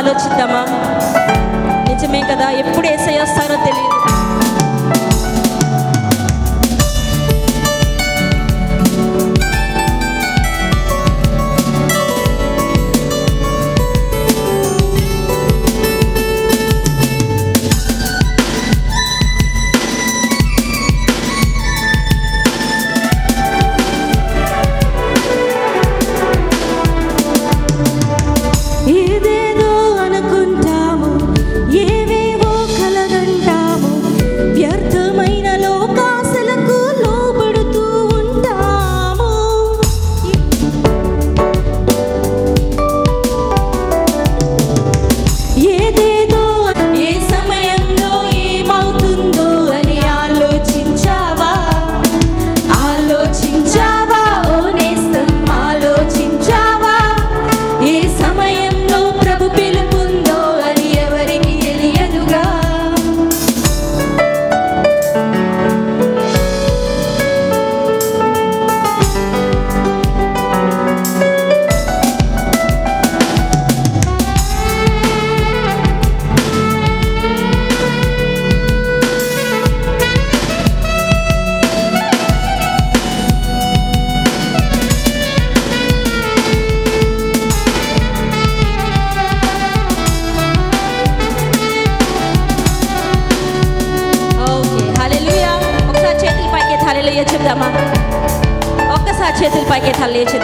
ఆలోచిద్దామా? నిజమే కదా? ఎప్పుడు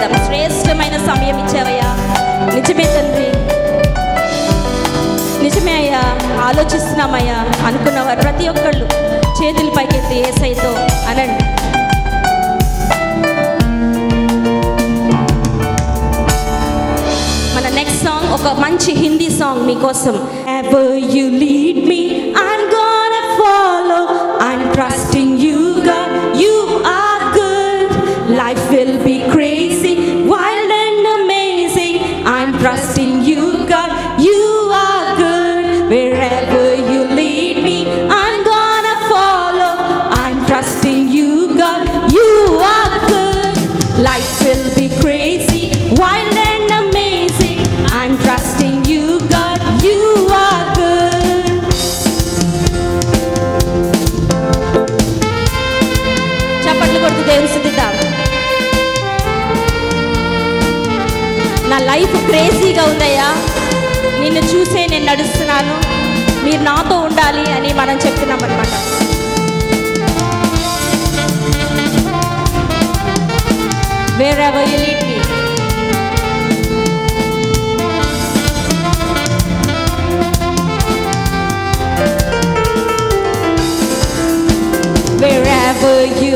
సమయం శ్రేష్టమైన సమయం ఇచ్చావయ్యా నిజమే తండ్రి. నిజమే అయ్యా. ఆలోచిస్తున్నామయ్యా. అనుకున్నవారు ప్రతి ఒక్కళ్ళు చేతులు పైకెత్తి ఏసైతో అనండి. మన నెక్స్ట్ సాంగ్ ఒక మంచి హిందీ సాంగ్ మీకోసం. Ever lead me I I'm. దేవుని స్థుతిద్దాం నా లైఫ్ క్రేజీగా ఉందయ్యా. నిన్ను చూసే నేను నడుస్తున్నాను. మీరు నాతో ఉండాలి అని మనం చెప్తున్నాం అనమాట wherever you lead wherever you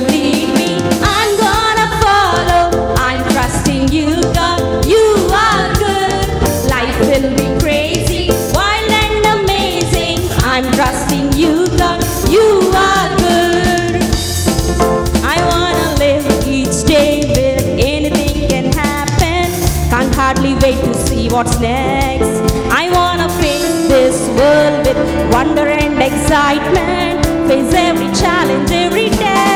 what's next. I wanna fill this world with wonder and excitement. Face every challenge every day.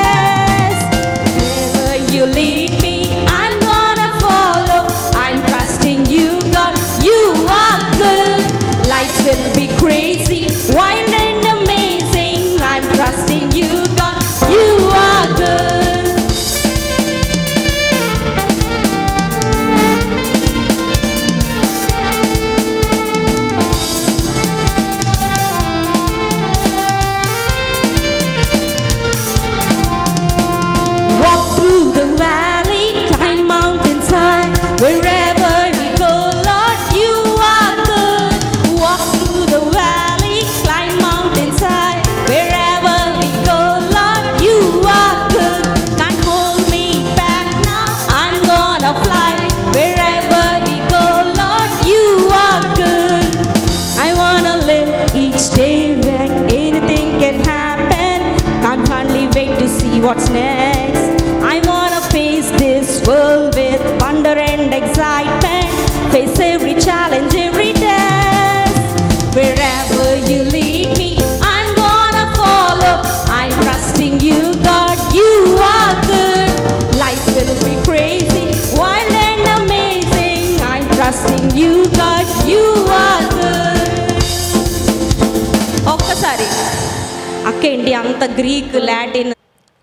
అంత గ్రీక్ లాటిన్.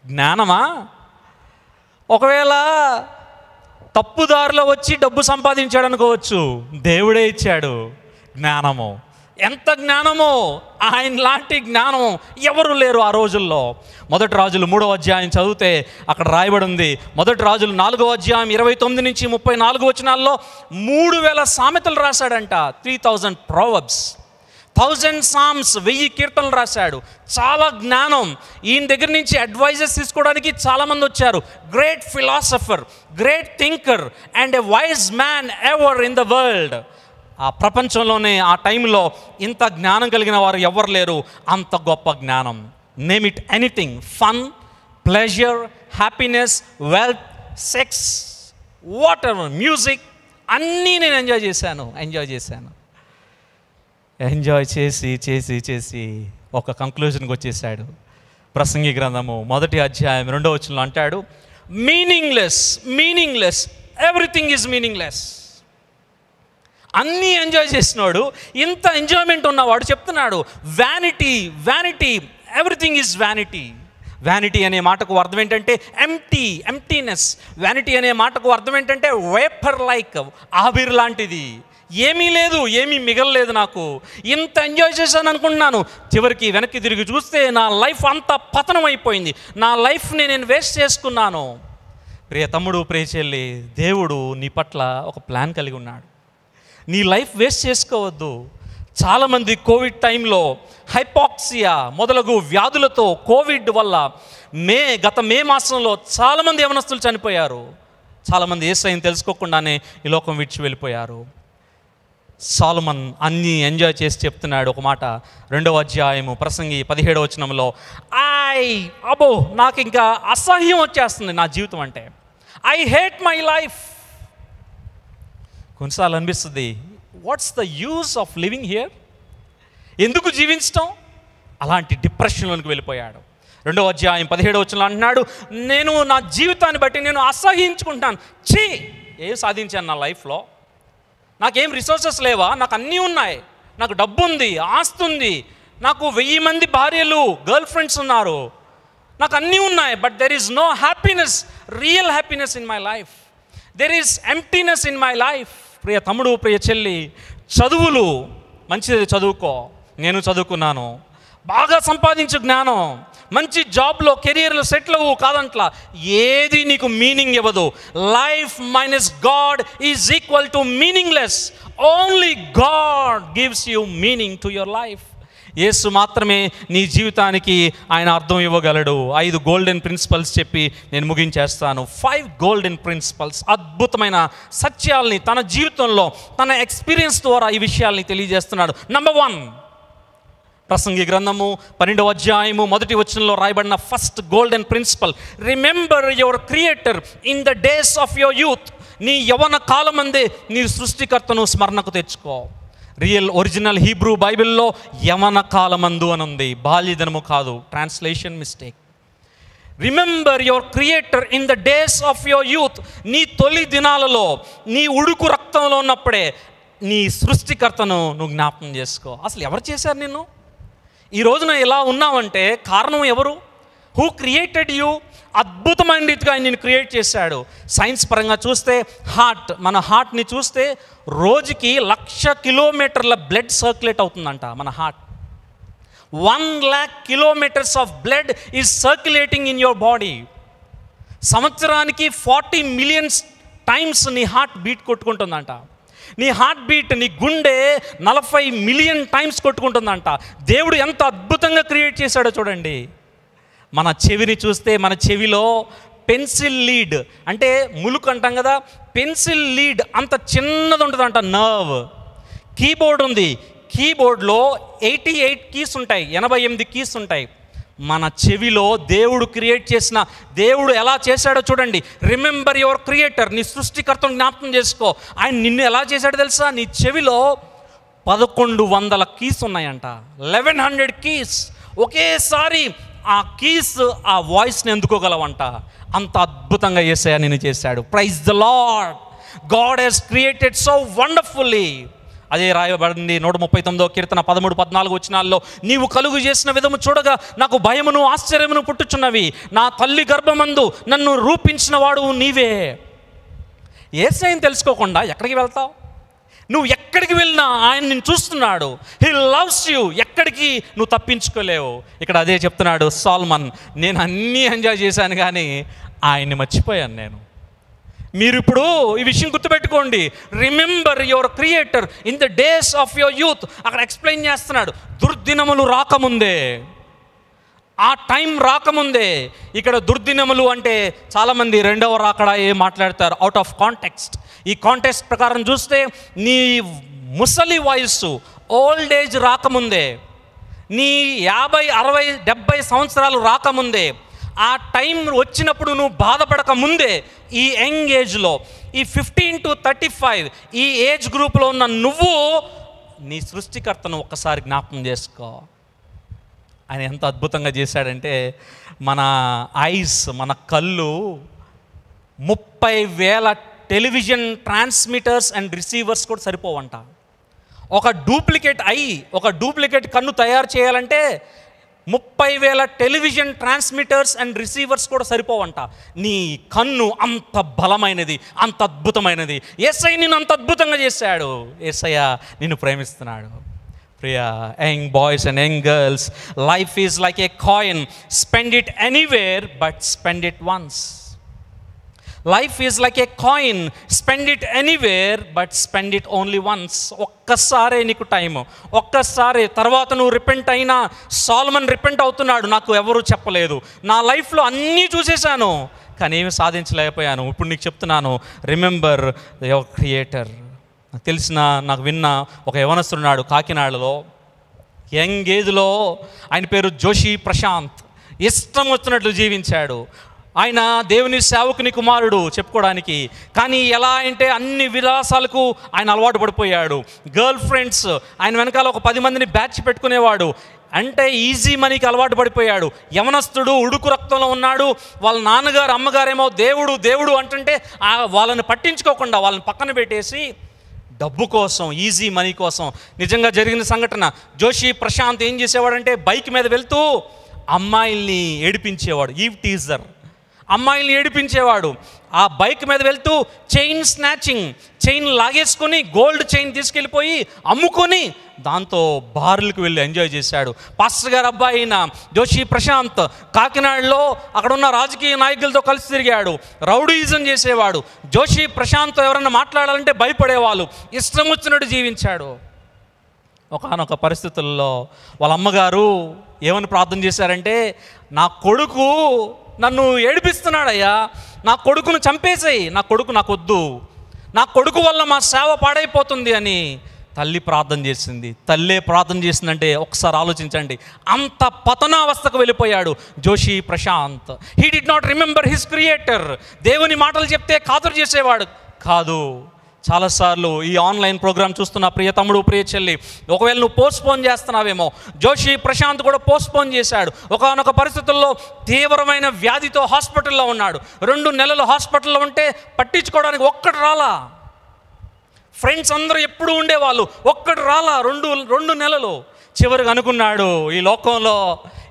జ్ఞానమా? ఒకవేళ తప్పుదారిలో వచ్చి డబ్బు సంపాదించాడు అనుకోవచ్చు. దేవుడే ఇచ్చాడు జ్ఞానము. ఎంత జ్ఞానమో? ఆయన లాంటి జ్ఞానం ఎవరు లేరు ఆ రోజుల్లో. మొదటి రాజులు మూడవ అధ్యాయం చదివితే అక్కడ రాయబడి ఉంది మొదటి రాజులు నాలుగవ అధ్యాయం ఇరవై తొమ్మిది నుంచి ముప్పై నాలుగు వచనాల్లో మూడు వేల సామెతలు రాశాడంట. Three thousand proverbs. Thousand psalms వెయ్యి కీర్తనలు రాశాడు. చాలా జ్ఞానం. ఈయన దగ్గర నుంచి అడ్వైజెస్ తీసుకోవడానికి చాలామంది వచ్చారు. Great philosopher great thinker and a wise man ever in the world ఆ ప్రపంచంలోనే ఆ టైంలో ఇంత జ్ఞానం కలిగిన వారు ఎవరు లేరు? అంత గొప్ప జ్ఞానం. Name it anything fun pleasure happiness wealth sex water music అన్నీ నేను ఎంజాయ్ చేశాను. ఎంజాయ్ చేశాను. ఎంజాయ్ చేసి చేసి చేసి ఒక కంక్లూజన్కి వచ్చేసాడు. ప్రసంగి గ్రంథము మొదటి అధ్యాయం రెండో వచ్చిన అంటాడు meaningless meaningless everything is meaningless అన్నీ ఎంజాయ్ చేసినాడు ఇంత ఎంజాయ్మెంట్ ఉన్నవాడు చెప్తున్నాడు vanity vanity everything is vanity vanity అనే మాటకు అర్థం ఏంటంటే ఎంటీ ఎంటీనెస్ వ్యానిటీ అనే మాటకు అర్థం ఏంటంటే వేపర్ లైక్ ఆవిర్ లాంటిది. ఏమీ లేదు ఏమీ మిగలలేదు నాకు. ఇంత ఎంజాయ్ చేశాను అనుకుంటున్నాను. చివరికి వెనక్కి తిరిగి చూస్తే నా లైఫ్ అంతా పతనం అయిపోయింది నా లైఫ్ని నేను వేస్ట్ చేసుకున్నాను. ప్రియ తమ్ముడు ప్రియ చెల్లి దేవుడు నీ పట్ల ఒక ప్లాన్ కలిగి ఉన్నాడు. నీ లైఫ్ వేస్ట్ చేసుకోవద్దు. చాలామంది కోవిడ్ టైంలో హైపాక్సియా మొదలగు వ్యాధులతో కోవిడ్ వల్ల మే గత మే మాసంలో చాలామంది యవనస్తులు చనిపోయారు. చాలామంది ఏసైని తెలుసుకోకుండానే ఈ లోకం విడిచి వెళ్ళిపోయారు సాల్మన్ అన్నీ ఎంజాయ్ చేసి చెప్తున్నాడు ఒక మాట. రెండవ అధ్యాయము ప్రసంగి పదిహేడవ వచనంలో ఐ అబో నాకు ఇంకా అసహ్యం వచ్చేస్తుంది నా జీవితం అంటే. I hate my life. కొన్నిసార్లు అనిపిస్తుంది what's the use of living here ఎందుకు జీవించటం? అలాంటి డిప్రెషన్లోనికి వెళ్ళిపోయాడు. రెండవ అధ్యాయం పదిహేడవ వచనంలో అంటున్నాడు నేను నా జీవితాన్ని బట్టి నేను అసహించుకుంటాను ఛీ ఏం సాధించాను నా లైఫ్లో? నాకేం రిసోర్సెస్ లేవా? నాకు అన్నీ ఉన్నాయి. నాకు డబ్బు ఉంది ఆస్తి ఉంది నాకు వెయ్యి మంది భార్యలు గర్ల్ ఫ్రెండ్స్ ఉన్నారు. నాకు అన్నీ ఉన్నాయి but there is no happiness real happiness in my life there is emptiness in my life ప్రియ తమ్ముడు ప్రియ చెల్లి చదువులు. మంచిది చదువుకో. నేను చదువుకున్నాను. బాగా సంపాదించు జ్ఞానం. మంచి జాబ్లో కెరియర్లో సెటిల్ అవ్వు కాదంట్లా. ఏది నీకు మీనింగ్ ఇవ్వదు. Life minus God is equal to meaningless only God gives you meaning to your life Yesu మాత్రమే నీ జీవితానికి ఆయన అర్థం ఇవ్వగలడు. ఐదు గోల్డెన్ ప్రిన్సిపల్స్ చెప్పి నేను ముగించేస్తాను. ఫైవ్ గోల్డెన్ ప్రిన్సిపల్స్ అద్భుతమైన సత్యాల్ని తన జీవితంలో తన ఎక్స్పీరియన్స్ ద్వారా ఈ విషయాల్ని తెలియజేస్తున్నాడు. నంబర్ వన్ ప్రసంగి గ్రంథము పన్నెండవ అధ్యాయము మొదటి వచనంలో రాయబడిన first golden principle remember your creator in the days of your youth నీ యవన కాలమందే నీ సృష్టికర్తను స్మరణకు తెచ్చుకో. రియల్ ఒరిజినల్ హీబ్రూ బైబిల్లో యవన కాలమందు అని ఉంది బాల్యదనము కాదు. Translation mistake remember your creator in the days of your youth నీ తొలి దినాలలో నీ ఉడుకు రక్తంలో ఉన్నప్పుడే నీ సృష్టికర్తను నువ్వు జ్ఞాపకం చేసుకో. అసలు ఎవరు చేశారు నిన్ను? ఈ రోజున ఇలా ఉన్నావంటే కారణం ఎవరు? హూ క్రియేటెడ్ యూ అద్భుతమైన రీతిగా ఆయన నేను క్రియేట్ చేశాడు. సైన్స్ పరంగా చూస్తే హార్ట్ మన హార్ట్ని చూస్తే రోజుకి లక్ష కిలోమీటర్ల బ్లడ్ సర్క్యులేట్ అవుతుందంట మన heart one lakh kilometres of blood is circulating in your body సంవత్సరానికి ఫార్టీ మిలియన్స్ టైమ్స్ నీ హార్ట్ బీట్ కొట్టుకుంటుందంట. నీ హార్ట్ బీట్ నీ గుండె నలభై మిలియన్ టైమ్స్ కొట్టుకుంటుందంట. దేవుడు ఎంత అద్భుతంగా క్రియేట్ చేశాడో చూడండి. మన చెవిని చూస్తే మన చెవిలో పెన్సిల్ లీడ్ అంటే ములుకు అంటాం కదా పెన్సిల్ లీడ్ అంత చిన్నది ఉంటుందంట నర్వ్ కీబోర్డ్ ఉంది. కీబోర్డ్లో ఎయిటీ ఎయిట్ కీస్ ఉంటాయి ఎనభై ఎనిమిది కీస్ ఉంటాయి. మన చెవిలో దేవుడు క్రియేట్ చేసిన దేవుడు ఎలా చేశాడో చూడండి. రిమెంబర్ యువర్ క్రియేటర్ నీ సృష్టికర్తను జ్ఞాపకం చేసుకో. ఆయన నిన్ను ఎలా చేశాడో తెలుసా? నీ చెవిలో పదకొండు వందల కీస్ ఉన్నాయంట. లెవెన్ హండ్రెడ్ కీస్ ఒకేసారి ఆ కీస్ ఆ వాయిస్ని ఎందుకోగలవంట అంత అద్భుతంగా చేసాయా నేను చేశాడు. Praise the Lord God he's created so wonderfully అదే రాయబడింది నూట ముప్పై తొమ్మిదో కీర్తన పదమూడు పద్నాలుగు వచ్చినాల్లో నీవు కలుగు చేసిన విధము చూడగా నాకు భయమును ఆశ్చర్యమును పుట్టుచున్నవి. నా తల్లి గర్భమందు నన్ను రూపించిన వాడు నీవే. ఏసైని తెలుసుకోకుండా ఎక్కడికి వెళ్తావు? నువ్వు ఎక్కడికి వెళ్ళినా ఆయన నేను చూస్తున్నాడు. హీ లవ్స్ యూ ఎక్కడికి నువ్వు తప్పించుకోలేవు. ఇక్కడ అదే చెప్తున్నాడు సాల్మన్. నేను అన్నీ ఎంజాయ్ చేశాను కానీ ఆయన్ని మర్చిపోయాను నేను. మీరు ఇప్పుడు ఈ విషయం గుర్తుపెట్టుకోండి. Remember your creator in the days of your youth అక్కడ ఎక్స్ప్లెయిన్ చేస్తున్నాడు. దుర్దినములు రాకముందే. ఆ టైం రాకముందే. ఇక్కడ దుర్దినములు అంటే చాలామంది రెండవ రాకడా ఏ మాట్లాడతారు? అవుట్ ఆఫ్ కాంటెక్స్ట్ ఈ కాంటెక్స్ట్ ప్రకారం చూస్తే నీ ముసలి వయస్సు ఓల్డ్ ఏజ్ రాకముందే. నీ యాభై అరవై డెబ్బై సంవత్సరాలు రాకముందే. ఆ టైం వచ్చినప్పుడు నువ్వు బాధపడక ముందే ఈ యంగ్ ఏజ్లో ఈ ఫిఫ్టీన్ టు థర్టీ ఫైవ్ ఈ ఏజ్ గ్రూప్లో ఉన్న నువ్వు నీ సృష్టికర్తను ఒక్కసారి జ్ఞాపకం చేసుకో. ఆయన ఎంత అద్భుతంగా చేశాడంటే మన ఐస్ మన కళ్ళు ముప్పై వేల టెలివిజన్ ట్రాన్స్మిటర్స్ అండ్ రిసీవర్స్ కూడా సరిపోవంట. ఒక డూప్లికేట్ ఐ ఒక డూప్లికేట్ కన్ను తయారు చేయాలంటే ముప్పై వేల టెలివిజన్ ట్రాన్స్మిటర్స్ అండ్ రిసీవర్స్ కూడా సరిపోవంట. నీ కన్ను అంత బలమైనది అంత అద్భుతమైనది. ఎస్ఐ నిన్ను అంత అద్భుతంగా చేశాడు. ఎస్ఐ నిన్ను ప్రేమిస్తున్నాడు. Priya young boys and young girls life is like a coin. Spend it anywhere but spend it once. Life is like a coin spend it anywhere but spend it only once ఒక్కసారే నీకు time ఒక్కసారి తర్వాత నువ్వు repent అయినా salmon repent అవుతున్నాడు. నాకు ఎవరు చెప్పలేదు. నా లైఫ్లో అన్నీ చూసేశాను కానీ ఏమి సాధించలేకపోయాను. ఇప్పుడు నీకు చెప్తున్నాను రిమెంబర్ యువర్ క్రియేటర్ నాకు తెలిసిన నాకు విన్న ఒక యవనస్తున్నాడు కాకినాడలో. యంగ్ ఏజ్లో ఆయన పేరు జోషి ప్రశాంత్. ఇష్టం వచ్చినట్లు జీవించాడు. ఆయన దేవుని సేవకుని కుమారుడు చెప్పుకోవడానికి. కానీ ఎలా అంటే అన్ని విలాసాలకు ఆయన అలవాటు పడిపోయాడు. గర్ల్ ఫ్రెండ్స్ ఆయన వెనకాల ఒక పది మందిని బ్యాచ్ పెట్టుకునేవాడు. అంటే ఈజీ మనీకి అలవాటు పడిపోయాడు. యవనస్తుడు ఉడుకు రక్తంలో ఉన్నాడు. వాళ్ళ నాన్నగారు అమ్మగారేమో దేవుడు దేవుడు అంటుంటే వాళ్ళని పట్టించుకోకుండా వాళ్ళని పక్కన పెట్టేసి డబ్బు కోసం ఈజీ మనీ కోసం. నిజంగా జరిగిన సంఘటన. జోషి ప్రశాంత్ ఏం చేసేవాడంటే బైక్ మీద వెళ్తూ అమ్మాయిల్ని ఏడిపించేవాడు. ఈవ్ టీజర్ అమ్మాయిల్ని ఏడిపించేవాడు. ఆ బైక్ మీద వెళ్తూ చైన్ స్నాచింగ్ చైన్ లాగేసుకొని గోల్డ్ చైన్ తీసుకెళ్ళిపోయి అమ్ముకొని దాంతో బార్లకు వెళ్ళి ఎంజాయ్ చేశాడు. పాస్టర్ గారు అబ్బాయి అయిన జోషి ప్రశాంత్ కాకినాడలో అక్కడ ఉన్న రాజకీయ నాయకులతో కలిసి తిరిగాడు. రౌడీజం చేసేవాడు. జోషి ప్రశాంత్ ఎవరైనా మాట్లాడాలంటే భయపడేవాళ్ళు. ఇష్టం వచ్చినట్టు జీవించాడు. ఒకనొక పరిస్థితుల్లో వాళ్ళ అమ్మగారు ఏమని ప్రార్థన చేశారంటే నా కొడుకు నన్ను ఏడిపిస్తున్నాడయ్యా. నా కొడుకును చంపేసేయి. నా కొడుకు నాకొద్దు. నా కొడుకు వల్ల మా సేవ పాడైపోతుంది అని తల్లి ప్రార్థన చేసింది. తల్లే ప్రార్థన చేసిందంటే ఒకసారి ఆలోచించండి. అంత పతనావస్థకు వెళ్ళిపోయాడు Joshi Prashanth. He did not remember his creator దేవుని మాటలు చెప్తే ఖాతరు చేసేవాడు. కాదు. చాలాసార్లు ఈ ఆన్లైన్ ప్రోగ్రామ్ చూస్తున్న ప్రియ తమ్ముడు ప్రియ చెల్లి ఒకవేళ నువ్వు పోస్ట్పోన్ చేస్తున్నావేమో జోషి ప్రశాంత్ కూడా పోస్ట్పోన్ చేశాడు. ఒకనొక పరిస్థితుల్లో తీవ్రమైన వ్యాధితో హాస్పిటల్లో ఉన్నాడు. రెండు నెలలు హాస్పిటల్లో ఉంటే పట్టించుకోవడానికి ఒక్కటి రాలా? ఫ్రెండ్స్ అందరూ ఎప్పుడు ఉండేవాళ్ళు ఒక్కడు రాలా రెండు రెండు నెలలు? చివరికి అనుకున్నాడు ఈ లోకంలో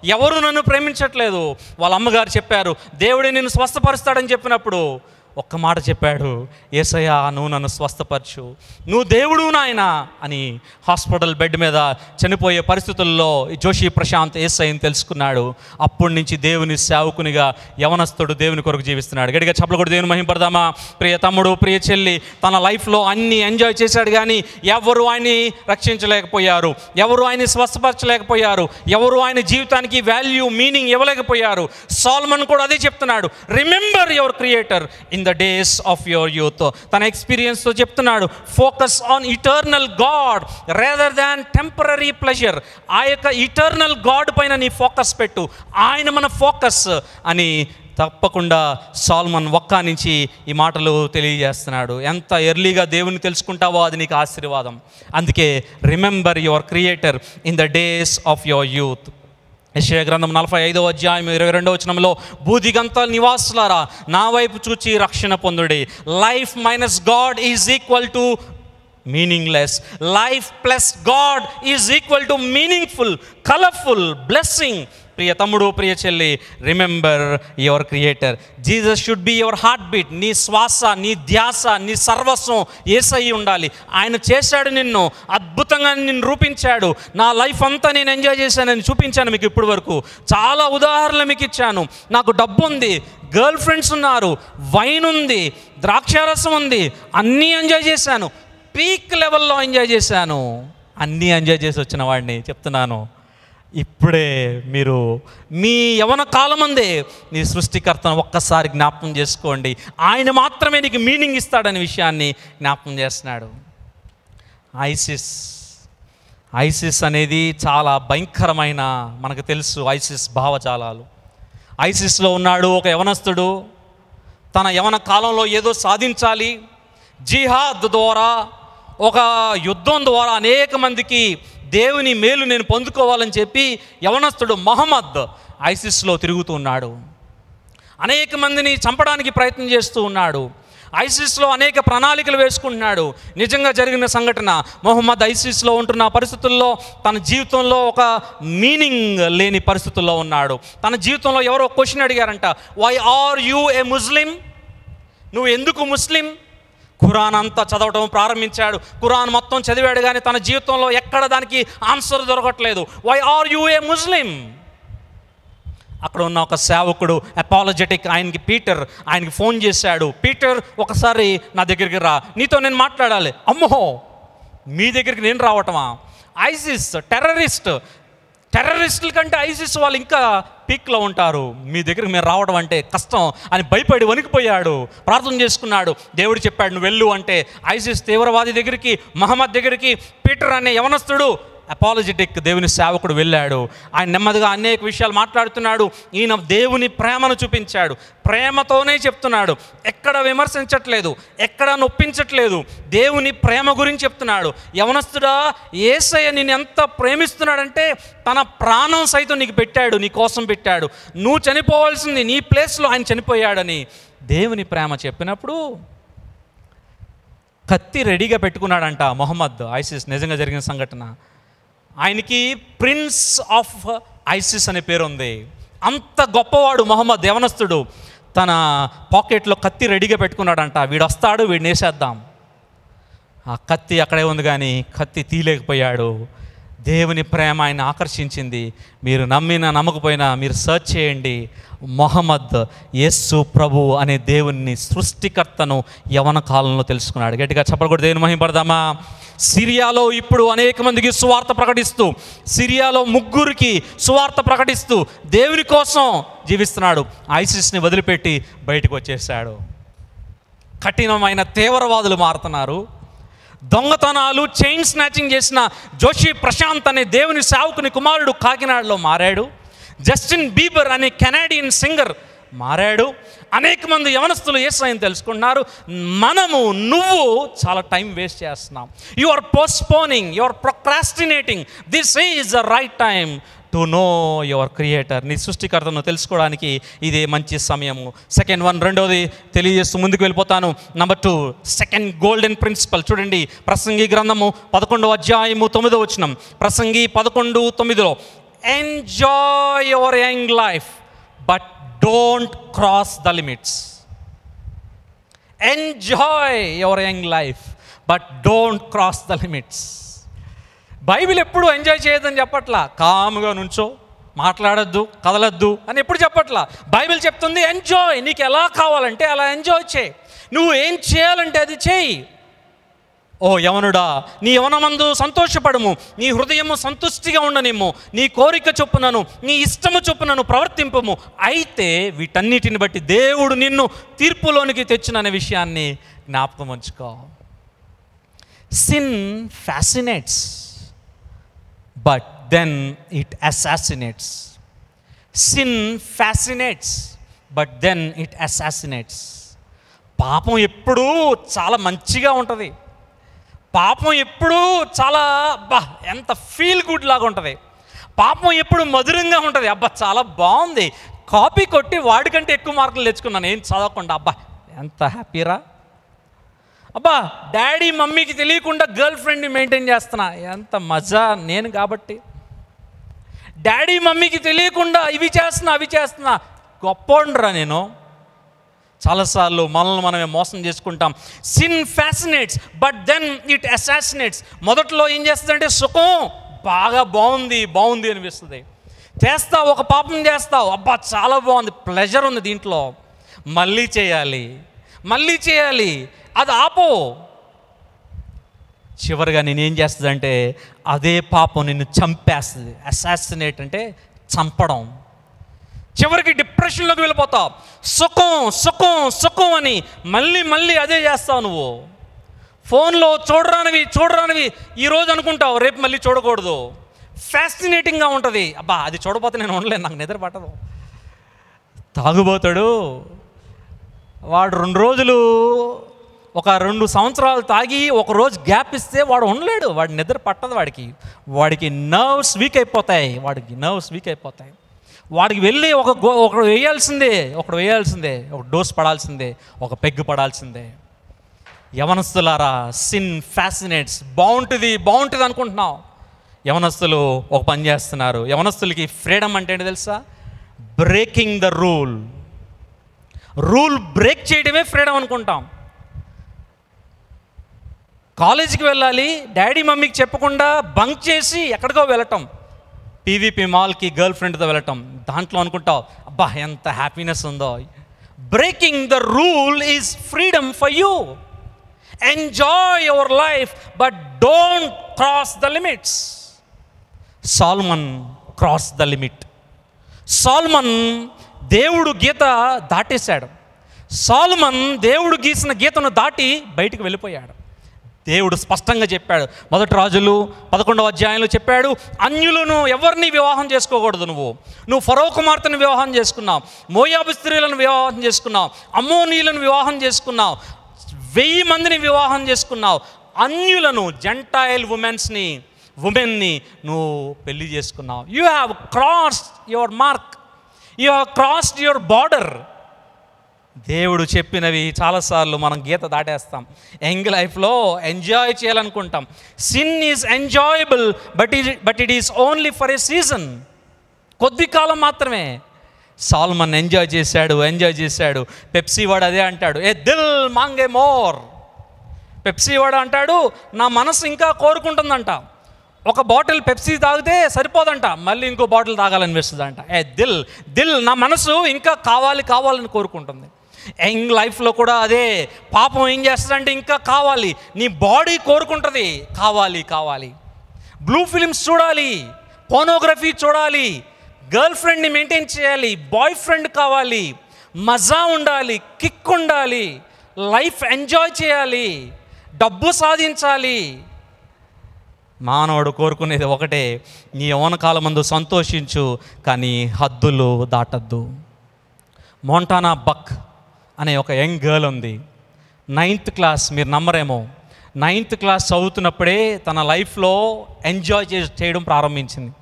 ఎవరు నన్ను ప్రేమించట్లేదు? వాళ్ళ అమ్మగారు చెప్పారు దేవుడే నిన్ను స్వస్థపరుస్తాడని చెప్పినప్పుడు ఒక్క మాట చెప్పాడు ఏసయ్యా నువ్వు నన్ను స్వస్థపరచు. నువ్వు దేవుడు నాయన అని హాస్పిటల్ బెడ్ మీద చనిపోయే పరిస్థితుల్లో జోషి ప్రశాంత్ ఏసయ్యని తెలుసుకున్నాడు. అప్పటి నుంచి దేవుని సేవకునిగా యవనస్తుడు దేవుని కొరకు జీవిస్తున్నాడు. గడిగా చెప్పలకూడదు కూడా దేవుని మహింపడదామా ప్రియ తమ్ముడు ప్రియ చెల్లి తన లైఫ్లో అన్ని ఎంజాయ్ చేశాడు కానీ ఎవరు ఆయన్ని రక్షించలేకపోయారు? ఎవరు ఆయన్ని స్వస్థపరచలేకపోయారు? ఎవరు ఆయన జీవితానికి వాల్యూ మీనింగ్ ఇవ్వలేకపోయారు? సాల్మన్ కూడా అదే చెప్తున్నాడు. Remember your creator in the days of your youth తన ఎక్స్పీరియన్స్తో చెప్తున్నాడు focus on eternal God rather than temporary pleasure ఆ యొక్క ఇటర్నల్ గాడ్ పైన నీ ఫోకస్ పెట్టు. ఆయన మన ఫోకస్ అని తప్పకుండా సాల్మన్ ఒక్క నుంచి ఈ మాటలు తెలియజేస్తున్నాడు. ఎంత ఎర్లీగా దేవుని తెలుసుకుంటావో అది నీకు ఆశీర్వాదం. అందుకే remember your creator in the days of your youth యశయ గ్రంథం నలభై ఐదవ అధ్యాయం ఇరవై రెండవ వచనంలో బూదిగంత నివాసులారా నా వైపు చూచి రక్షణ పొందుడి. Life minus God is equal to meaningless life plus God is equal to meaningful colourful blessing ప్రియ తమ్ముడు ప్రియ చెల్లి remember your creator Jesus should be your heart beat నీ శ్వాస నీ ధ్యాస నీ సర్వస్వం ఏసై ఉండాలి. ఆయన చేశాడు నిన్ను అద్భుతంగా నిన్ను రూపించాడు. నా లైఫ్ అంతా నేను ఎంజాయ్ చేశానని చూపించాను మీకు ఇప్పటి వరకు. చాలా ఉదాహరణలు మీకు ఇచ్చాను. నాకు డబ్బు ఉంది గర్ల్ ఫ్రెండ్స్ ఉన్నారు వైన్ ఉంది ద్రాక్షారసం ఉంది అన్నీ ఎంజాయ్ చేశాను. పీక్ లెవెల్లో ఎంజాయ్ చేశాను. అన్నీ ఎంజాయ్ చేసి వచ్చిన వాడిని చెప్తున్నాను. ఇప్పుడే మీరు మీ యవన కాలమందే నీ సృష్టికర్తను ఒక్కసారి జ్ఞాపకం చేసుకోండి. ఆయన మాత్రమే నీకు మీనింగ్ ఇస్తాడనే విషయాన్ని జ్ఞాపకం చేస్తున్నాడు. ఐసిస్ ఐసిస్ అనేది చాలా భయంకరమైన మనకు తెలుసు ఐసిస్ భావజాలాలు. ఐసిస్లో ఉన్నాడు ఒక యవనస్తుడు. తన యవన కాలంలో ఏదో సాధించాలి. జిహాద్ ద్వారా ఒక యుద్ధం ద్వారా అనేక మందికి దేవుని మేలు నేను పొందుకోవాలని చెప్పి యవనస్తుడు మహమ్మద్ ఐసిస్లో తిరుగుతూ ఉన్నాడు. అనేక మందిని చంపడానికి ప్రయత్నం చేస్తూ ఉన్నాడు. ఐసిస్లో అనేక ప్రణాళికలు వేసుకుంటున్నాడు. నిజంగా జరిగిన సంఘటన మొహమ్మద్ ఐసిస్లో ఉంటున్న పరిస్థితుల్లో తన జీవితంలో ఒక మీనింగ్ లేని పరిస్థితుల్లో ఉన్నాడు. తన జీవితంలో ఎవరో క్వశ్చన్ అడిగారంట why are you a Muslim నువ్వు ఎందుకు ముస్లిం? ఖురాన్ అంతా చదవటం ప్రారంభించాడు. ఖురాన్ మొత్తం చదివాడు కానీ తన జీవితంలో ఎక్కడ దానికి ఆన్సర్ దొరకట్లేదు. Why are you a Muslim అక్కడ ఉన్న ఒక సేవకుడు అపాలజెటిక్ ఆయనకి పీటర్ ఆయనకి ఫోన్ చేశాడు. పీటర్ ఒకసారి నా దగ్గరికి రా. నీతో నేను మాట్లాడాలి. అమ్మో! మీ దగ్గరికి నేను రావటమా? ఐసిస్ టెర్రరిస్ట్ టెర్రరిస్టుల కంటే ఐసిస్ వాళ్ళు ఇంకా పీక్లో ఉంటారు. మీ దగ్గరికి మేము రావడం అంటే కష్టం అని భయపడి వణికిపోయాడు. ప్రార్థన చేసుకున్నాడు. దేవుడు చెప్పాడు నువ్వు వెళ్ళు అంటే ఐసిస్ తీవ్రవాది దగ్గరికి మహమ్మద్ దగ్గరికి పీటర్ అనే యవనస్తుడు అపాలజెటిక్ దేవుని సేవకుడు వెళ్ళాడు. ఆయన నెమ్మదిగా అనేక విషయాలు మాట్లాడుతున్నాడు. ఈయన దేవుని ప్రేమను చూపించాడు. ప్రేమతోనే చెప్తున్నాడు. ఎక్కడ విమర్శించట్లేదు. ఎక్కడ నొప్పించట్లేదు. దేవుని ప్రేమ గురించి చెప్తున్నాడు. యవనస్తుడా ఏసయ్య నేను ఎంత ప్రేమిస్తున్నాడంటే తన ప్రాణం సైతం నీకు పెట్టాడు నీ కోసం పెట్టాడు. నువ్వు చనిపోవాల్సింది నీ ప్లేస్లో ఆయన చనిపోయాడని దేవుని ప్రేమ చెప్పినప్పుడు కత్తి రెడీగా పెట్టుకున్నాడంట మొహమ్మద్ ఐసిస్ నిజంగా జరిగిన సంఘటన. ఆయనకి ప్రిన్స్ ఆఫ్ ఐసిస్ అనే పేరు ఉంది అంత గొప్పవాడు మొహమ్మద్ దేవనస్తుడు తన పాకెట్లో కత్తి రెడీగా పెట్టుకున్నాడంట. వీడు వస్తాడు వీడిని వేసేద్దాం. ఆ కత్తి అక్కడే ఉంది కానీ కత్తి తీయలేకపోయాడు. దేవుని ప్రేమ ఆయన ఆకర్షించింది. మీరు నమ్మినా నమ్మకపోయినా మీరు సర్చ్ చేయండి. మొహమ్మద్ యస్సు ప్రభు అనే దేవుని సృష్టికర్తను యవన కాలంలో తెలుసుకున్నాడు. గట్టిగా చెప్పకూడదు దేవుని మహిమపడదామా సిరియాలో ఇప్పుడు అనేక మందికి సువార్త ప్రకటిస్తూ సిరియాలో ముగ్గురికి సువార్త ప్రకటిస్తూ దేవుని కోసం జీవిస్తున్నాడు. ఐసిస్ని వదిలిపెట్టి బయటకు వచ్చేసాడు కఠినమైన తీవ్రవాదులు మారుతున్నారు. దొంగతనాలు చైన్ స్నాచింగ్ చేసిన జోషి ప్రశాంత్ అనే దేవుని సేవకుని కుమారుడు కాకినాడలో మారాడు. జస్టిన్ బీబర్ అనే కెనాడియన్ సింగర్ మారాడు. అనేక మంది యవనస్తులు ఏసాయని తెలుసుకున్నారు. మనము నువ్వు చాలా టైం వేస్ట్ చేస్తున్నాం. You are postponing you are procrastinating this is the right time to know your creator నీ సృష్టికర్తను తెలుసుకోవడానికి ఇది మంచి సమయము. సెకండ్ వన్ రెండోది తెలియజేస్తూ ముందుకు వెళ్ళిపోతాను. Number two second golden principle చూడండి ప్రసంగి గ్రంథము పదకొండవ అధ్యాయము తొమ్మిదో వచ్చినం ప్రసంగి పదకొండు తొమ్మిదిలో enjoy your young life but don't cross the limits enjoy your young life but don't cross the limits Bible ఎప్పుడు ఎంజాయ్ చేయదని చెప్పట్లా? కాముగా నుంచో మాట్లాడొద్దు కదలద్దు అని ఎప్పుడు చెప్పట్లా? బైబిల్ చెప్తుంది ఎంజాయ్ నీకు ఎలా కావాలంటే అలా ఎంజాయ్ చేయి. నువ్వు ఏం చేయాలంటే అది చేయి. ఓ యవనుడా నీ యవనమందు సంతోషపడము నీ హృదయము సంతుష్టిగా ఉండనేమో నీ కోరిక చొప్పునను నీ ఇష్టము చొప్పునను ప్రవర్తింపము. అయితే వీటన్నిటిని బట్టి దేవుడు నిన్ను తీర్పులోనికి తెచ్చిన విషయాన్ని జ్ఞాపకం ఉంచుకో. Sin fascinates but then it assassinates sin fascinates but then it assassinates పాపం ఎప్పుడూ చాలా మంచిగా ఉంటుంది. పాపం ఎప్పుడూ చాలా అబ్బా ఎంత ఫీల్ గుడ్ లాగా ఉంటుంది. పాపం ఎప్పుడు మధురంగా ఉంటుంది. అబ్బా చాలా బాగుంది. కాపీ కొట్టి వాడికంటే ఎక్కువ మార్కులు తెచ్చుకున్నాను. ఏం చదవకుండా అబ్బా ఎంత హ్యాపీరా అబ్బా డాడీ మమ్మీకి తెలియకుండా గర్ల్ ఫ్రెండ్ని మెయింటైన్ చేస్తున్నా. ఎంత మజా నేను కాబట్టి. డాడీ మమ్మీకి తెలియకుండా ఇవి చేస్తున్నా అవి చేస్తున్నా. గొప్పండ్రా నేను. చాలాసార్లు మనల్ని మనమే మోసం చేసుకుంటాం. Sin fascinates but then it assassinates మొదట్లో ఏం చేస్తుందంటే సుఖం బాగా బాగుంది బాగుంది అనిపిస్తుంది. చేస్తావు ఒక పాపం చేస్తావు అబ్బా చాలా బాగుంది. ప్లెజర్ ఉంది దీంట్లో. మళ్ళీ చేయాలి. మళ్ళీ చేయాలి. అది ఆపో. చివరిగా నేనేం చేస్తుందంటే అదే పాపం నిన్ను చంపేస్తుంది. అసాసినేట్ అంటే చంపడం. చివరికి డిప్రెషన్లోకి వెళ్ళిపోతావు. సుఖం సుఖం సుఖం అని మళ్ళీ మళ్ళీ అదే చేస్తావు నువ్వు. ఫోన్లో చూడరానివి చూడరానివి ఈరోజు అనుకుంటావు రేపు మళ్ళీ చూడకూడదు. ఫ్యాసినేటింగ్గా ఉంటుంది. అబ్బా అది చూడపోతే నేను ఉండలేను నాకు నిద్ర పట్టదు. తాగుబోతాడు వాడు రెండు రోజులు ఒక రెండు సంవత్సరాలు తాగి ఒక రోజు గ్యాప్ ఇస్తే వాడు ఉండలేడు. వాడి నిద్ర పట్టదు వాడికి. వాడికి నర్వ్స్ వీక్ అయిపోతాయి. వాడికి నర్వ్స్ వీక్ అయిపోతాయి. వాడికి వెళ్ళి ఒక గో ఒకడు వేయాల్సిందే ఒకడు వేయాల్సిందే ఒక డోస్ పడాల్సిందే ఒక పెగ్గు పడాల్సిందే. యవనస్తులారా సిన్ ఫ్యాసినేట్స్ బాగుంటుంది బాగుంటుంది అనుకుంటున్నావు యవనస్తులు ఒక పని చేస్తున్నారు. యవనస్తులకి ఫ్రీడమ్ అంటే ఏంటి తెలుసా? Breaking the rule. Rule break చేయడమే ఫ్రీడమ్ అనుకుంటాం. కాలేజీకి వెళ్ళాలి డాడీ మమ్మీకి చెప్పకుండా బంక్ చేసి ఎక్కడికో వెళ్ళటం. పీవీపీ మాల్కి గర్ల్ ఫ్రెండ్తో వెళ్ళటం. దాంట్లో అనుకుంటావు అబ్బా ఎంత హ్యాపీనెస్ ఉందో. Breaking the rule is freedom for you enjoy your life but don't cross the limits Solomon cross the limit Solomon దేవుడు గీత దాటేశాడు. సాల్మన్ దేవుడు గీసిన గీతను దాటి బయటికి వెళ్ళిపోయాడు. దేవుడు స్పష్టంగా చెప్పాడు. మొదటి రాజులు పదకొండవ అధ్యాయంలో చెప్పాడు అన్యులను ఎవరిని వివాహం చేసుకోకూడదు నువ్వు? నువ్వు ఫరో కుమార్తెను వివాహం చేసుకున్నావు మోయాబు స్త్రీలను వివాహం చేసుకున్నావు అమ్మోనీలను వివాహం చేసుకున్నావు వెయ్యి మందిని వివాహం చేసుకున్నావు. అన్యులను జెంటైల్ ఉమెన్స్ని ఉమెన్ని నువ్వు పెళ్ళి చేసుకున్నావు. You have crossed your mark you have crossed your border దేవుడు చెప్పినవి చాలాసార్లు మనం గీత దాటేస్తాం. యంగ్ లైఫ్లో ఎంజాయ్ చేయాలనుకుంటాం. సిన్ ఈజ్ ఎంజాయబుల్ బట్ ఈ but it is only for a season కొద్ది కాలం మాత్రమే. సాల్మన్ ఎంజాయ్ చేశాడు ఎంజాయ్ చేశాడు. పెప్సీ వాడు అదే అంటాడు ఏ దిల్ మాంగే మోర్. పెప్సీ వాడు అంటాడు నా మనసు ఇంకా కోరుకుంటుందంట. ఒక బాటిల్ పెప్సీ తాగితే సరిపోదంట మళ్ళీ ఇంకో బాటిల్ తాగాలనిపిస్తుందంట. ఏ దిల్ దిల్ నా మనసు ఇంకా కావాలి కావాలని కోరుకుంటుంది. యంగ్ లైఫ్లో కూడా అదే పాపం ఏం చేస్తుందంటే ఇంకా కావాలి. నీ బాడీ కోరుకుంటుంది. కావాలి కావాలి. బ్లూ ఫిలిమ్స్ చూడాలి. పోనోగ్రఫీ చూడాలి. గర్ల్ ఫ్రెండ్ని మెయింటైన్ చేయాలి. బాయ్ ఫ్రెండ్ కావాలి. మజా ఉండాలి కిక్ ఉండాలి. లైఫ్ ఎంజాయ్ చేయాలి. డబ్బు సాధించాలి. మానవుడు కోరుకునేది ఒకటే. నీ యవనకాలం కాలమందు సంతోషించు కానీ హద్దులు దాటద్దు. Montana Buck. అనే ఒక యంగ్ గర్ల్ ఉంది. నైన్త్ క్లాస్ మీరు నమ్మరేమో. నైన్త్ క్లాస్ చదువుతున్నప్పుడే తన లైఫ్లో ఎంజాయ్ చే చేయడం ప్రారంభించింది.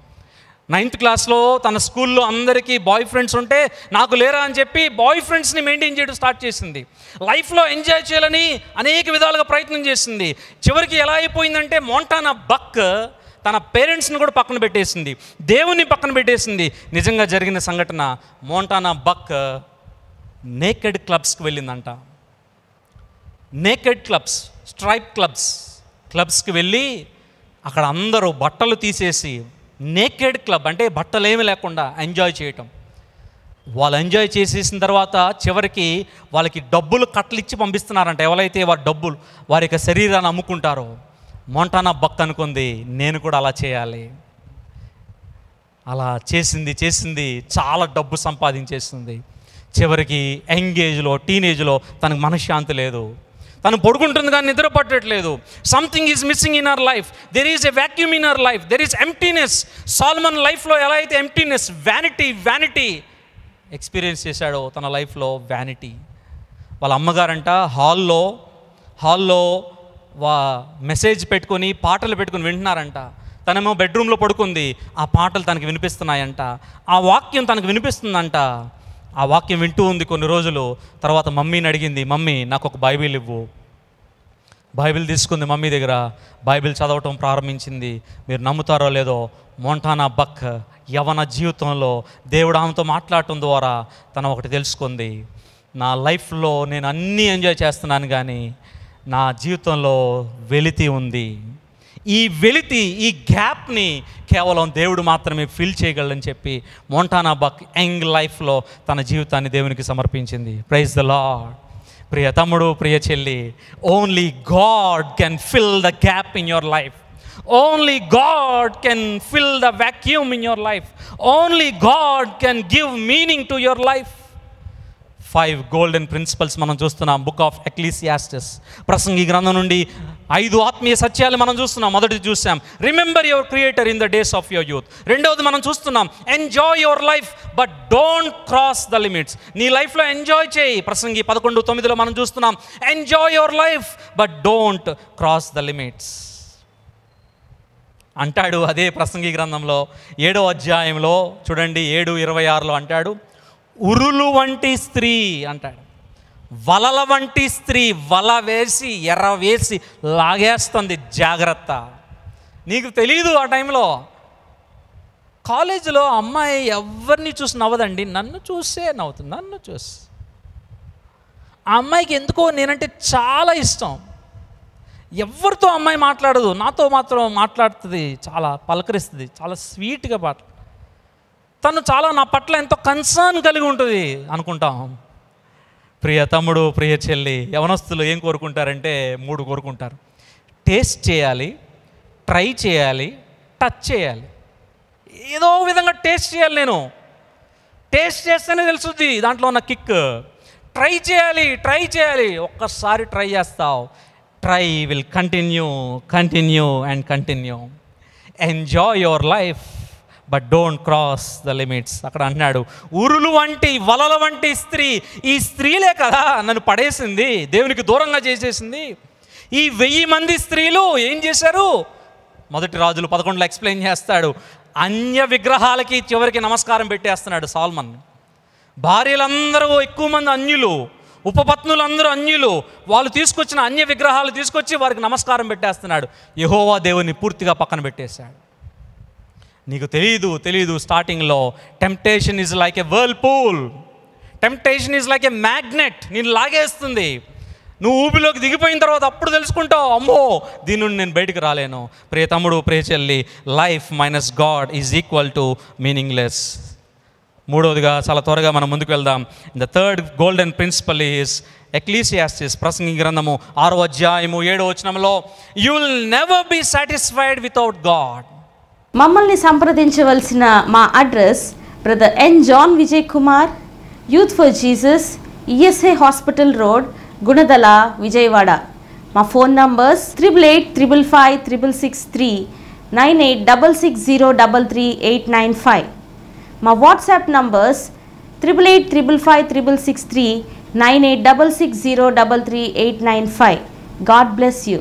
నైన్త్ క్లాస్లో తన స్కూల్లో అందరికీ బాయ్ ఫ్రెండ్స్ ఉంటే నాకు లేరా అని చెప్పి బాయ్ ఫ్రెండ్స్ని మెయింటైన్ చేయడం స్టార్ట్ చేసింది. లైఫ్లో ఎంజాయ్ చేయాలని అనేక విధాలుగా ప్రయత్నం చేసింది. చివరికి ఎలా అయిపోయిందంటే మోంటానా బక్ తన పేరెంట్స్ని కూడా పక్కన పెట్టేసింది. దేవుని పక్కన పెట్టేసింది. నిజంగా జరిగిన సంఘటన మోంటానా బక్ నేకెడ్ క్లబ్స్కి వెళ్ళిందంట. నేకెడ్ క్లబ్స్ స్ట్రైప్ క్లబ్స్ క్లబ్స్కి వెళ్ళి అక్కడ అందరూ బట్టలు తీసేసి నేకెడ్ క్లబ్ అంటే బట్టలు లేకుండా ఎంజాయ్ చేయటం. వాళ్ళు ఎంజాయ్ చేసేసిన తర్వాత చివరికి వాళ్ళకి డబ్బులు కట్టలు ఇచ్చి పంపిస్తున్నారంట. ఎవరైతే వారి డబ్బులు వారి యొక్క శరీరాన్ని అమ్ముకుంటారో మొంటానా భక్త్ అనుకుంది నేను కూడా అలా చేయాలి. అలా చేసింది చేసింది చాలా డబ్బు సంపాదించేసింది. చివరికి యంగేజ్లో టీనేజ్లో తనకు మనశ్శాంతి లేదు. తను పడుకుంటుంది కానీ నిద్ర పట్టట్లేదు. Something is missing in our life there is a vacuum in our life there is emptiness Solomon లైఫ్లో ఎలా అయితే ఎంప్టీనెస్ వ్యానిటీ వ్యానిటీ ఎక్స్పీరియన్స్ చేశాడో తన లైఫ్లో వ్యానిటీ వాళ్ళ అమ్మగారంట హాల్లో హాల్లో వా మెసేజ్ పెట్టుకొని పాటలు పెట్టుకొని వింటున్నారంట. తనేమో బెడ్రూమ్లో పడుకుంది. ఆ పాటలు తనకి వినిపిస్తున్నాయంట. ఆ వాక్యం తనకు వినిపిస్తుందంట. ఆ వాక్యం వింటూ ఉంది కొన్ని రోజులు. తర్వాత మమ్మీని అడిగింది మమ్మీ నాకు ఒక బైబిల్ ఇవ్వు. బైబిల్ తీసుకుంది మమ్మీ దగ్గర. బైబిల్ చదవటం ప్రారంభించింది. మీరు నమ్ముతారో లేదో మొంటానా బక్ యవన జీవితంలో దేవుడు ఆమెతో మాట్లాడటం ద్వారా తను ఒకటి తెలుసుకుంది. నా లైఫ్లో నేను అన్నీ ఎంజాయ్ చేస్తున్నాను కానీ నా జీవితంలో వెలితి ఉంది. ఈ వెలితి ఈ గ్యాప్ని కేవలం దేవుడు మాత్రమే ఫిల్ చేయగలడని చెప్పి మోంటానా బక్ యంగ్ లైఫ్లో తన జీవితాన్ని దేవునికి సమర్పించింది. ప్రైజ్ ద లాడ్ ప్రియ తమ్ముడు ప్రియ చెల్లి only God can fill the gap in your life only God can fill the vacuum in your life only God can give meaning to your life five golden principles మనం చూస్తున్నాం. Book of Ecclesiastes ప్రసంగి గ్రంథం నుండి ఐదు ఆత్మీయ సత్యాలు మనం చూస్తున్నాం. మొదటిది చూసాం. Remember your creator in the days of your youth రెండవది మనం చూస్తున్నాం. Enjoy your life but don't cross the limits నీ లైఫ్లో ఎంజాయ్ చేయి. ప్రసంగి పదకొండు తొమ్మిదిలో మనం చూస్తున్నాం. Enjoy your life but don't cross the limits అంటాడు అదే ప్రసంగి గ్రంథంలో ఏడో అధ్యాయంలో చూడండి ఏడు ఇరవై ఆరులో అంటాడు ఉరులు వంటి స్త్రీ అంటాడు. వలల వంటి స్త్రీ వల వేసి ఎర్ర వేసి లాగేస్తుంది. జాగ్రత్త. నీకు తెలీదు ఆ టైంలో. కాలేజీలో అమ్మాయి ఎవరిని చూసి నవ్వదండి? నన్ను చూసే నవ్వుతుంది నన్ను చూసి. ఆ అమ్మాయికి ఎందుకో నేనంటే చాలా ఇష్టం. ఎవరితో అమ్మాయి మాట్లాడదు? నాతో మాత్రం మాట్లాడుతుంది చాలా పలకరిస్తుంది చాలా స్వీట్గా పాట తను చాలా నా పట్ల ఎంతో కన్సర్న్ కలిగి ఉంటుంది అనుకుంటాం. ప్రియ తమ్ముడు ప్రియ చెల్లి యవనస్తులు ఏం కోరుకుంటారంటే మూడు కోరుకుంటారు. టేస్ట్ చేయాలి ట్రై చేయాలి టచ్ చేయాలి. ఏదో విధంగా టేస్ట్ చేయాలి నేను. టేస్ట్ చేస్తేనే తెలుస్తుంది దాంట్లో ఉన్న కిక్. ట్రై చేయాలి ట్రై చేయాలి. ఒక్కసారి ట్రై చేస్తావు. Try will continue continue and continue. Enjoy your life. But don't cross the limits అక్కడ అన్నాడు ఉరులు వంటి వలల వంటి స్త్రీ ఈ స్త్రీలే కదా నన్ను పడేసింది దేవునికి దూరంగా చేసేసింది. ఈ వెయ్యి మంది స్త్రీలు ఏం చేశారు? మొదటి రాజులు పదకొండులో ఎక్స్ప్లెయిన్ చేస్తాడు అన్య విగ్రహాలకి చివరికి నమస్కారం పెట్టేస్తున్నాడు సాల్మన్. భార్యలందరూ ఎక్కువ మంది అన్యులు ఉపపత్నులందరూ అన్యులు వాళ్ళు తీసుకొచ్చిన అన్య విగ్రహాలు తీసుకొచ్చి వారికి నమస్కారం పెట్టేస్తున్నాడు. యహోవా దేవుని పూర్తిగా పక్కన పెట్టేశాడు. నీకు తెలియదు తెలియదు స్టార్టింగ్లో temptation is like a whirlpool temptation is like a magnet నేను లాగేస్తుంది. నువ్వు ఊపిలోకి దిగిపోయిన తర్వాత అప్పుడు తెలుసుకుంటావు అమ్మో దీని నుండి నేను బయటకు రాలేను. ప్రియ తమ్ముడు ప్రే చెల్లి life minus God is equal to meaningless మూడవదిగా చాలా త్వరగా మనం ముందుకు వెళ్దాం. The third golden principle is Ecclesiastes ప్రసంగి గ్రంథము ఆరో అధ్యాయము ఏడో వచనంలో you will never be satisfied without God మమ్మల్ని సంప్రదించవలసిన మా address brother N John Vijay Kumar youth for Jesus ESI hospital road Gunadala Vijayawada. మా phone numbers triple eight triple five triple six three nine eight double six zero double three eight nine five. మా WhatsApp numbers triple eight triple five triple six three nine eight double six zero double three eight nine five. God bless you.